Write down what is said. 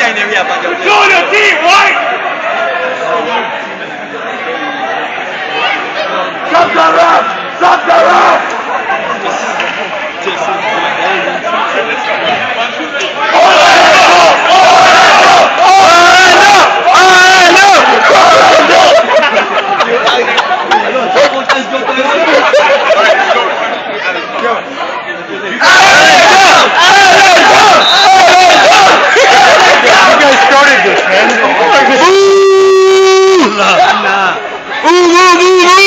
တိုင်းနေပြီကဘာကြောင့်လဲ Go to team white Stop the rap! Stop the rap! Olha! Olha! Olha! Olha! Ooh, ooh, ooh, ooh.